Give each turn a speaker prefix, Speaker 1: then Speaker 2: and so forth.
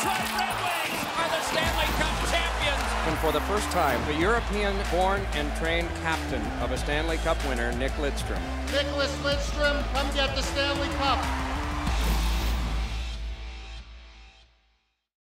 Speaker 1: Detroit Red Wings are the Stanley Cup champions. And for the first time, the European-born and trained captain of a Stanley Cup winner, Nick Lidstrom.
Speaker 2: Nicklas Lidstrom, come get the Stanley